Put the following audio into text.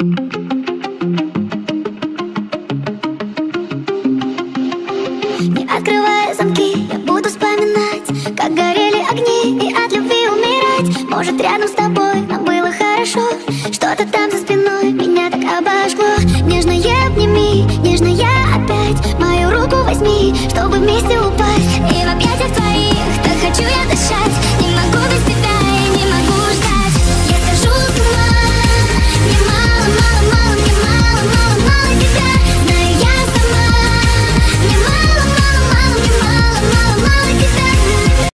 Не открывая замки, я буду вспоминать Как горели огни и от любви умирать Может рядом с тобой нам было хорошо Что-то там за спиной меня так обожгло Нежно обними, нежно я опять Мою руку возьми, чтобы вместе упасть.